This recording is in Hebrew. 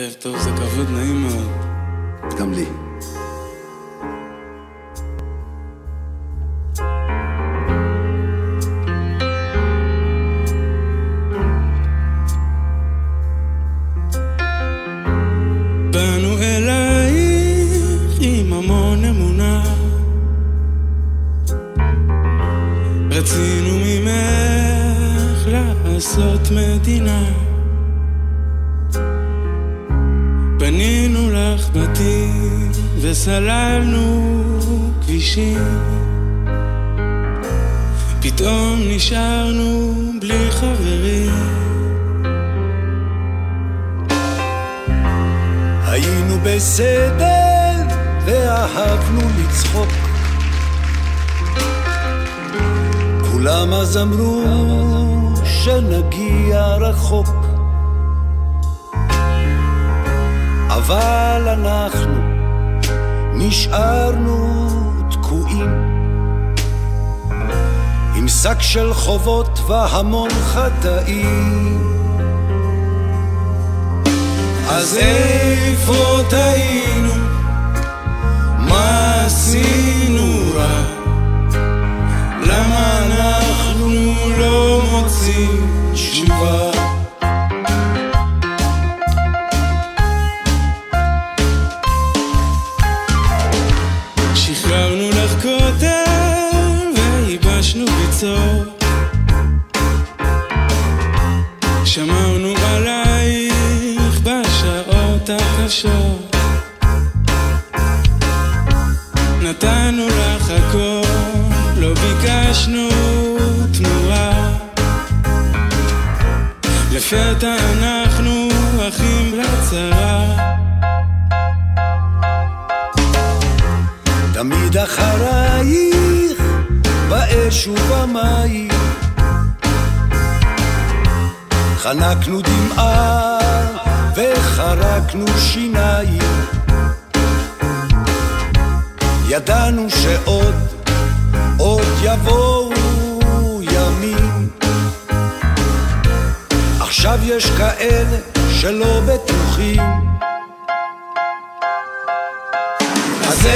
ערב טוב, זה כבוד נעים מאוד. גם לי. באנו אלייך עם המון אמונה רצינו ממך לעשות מדינה בתים וסללנו כבישים. פתאום נשארנו בלי חברים. היינו בסדר ואהבנו לצחוק. כולם אז אמרו שנגיע רחוק אבל אנחנו נשארנו תקועים עם שק של חובות והמון חטאים אז איפה טעינו? שמרנו עלייך בשעות הקשות. נתנו לך הכל, לא ביקשנו תמורה. לפתע אנחנו אחים לצרה תמיד אחרייך באש ובמים חנקנו דמעה וחרקנו שיניים. ידענו שעוד, עוד יבואו ימים. עכשיו יש כאלה שלא בטוחים. אז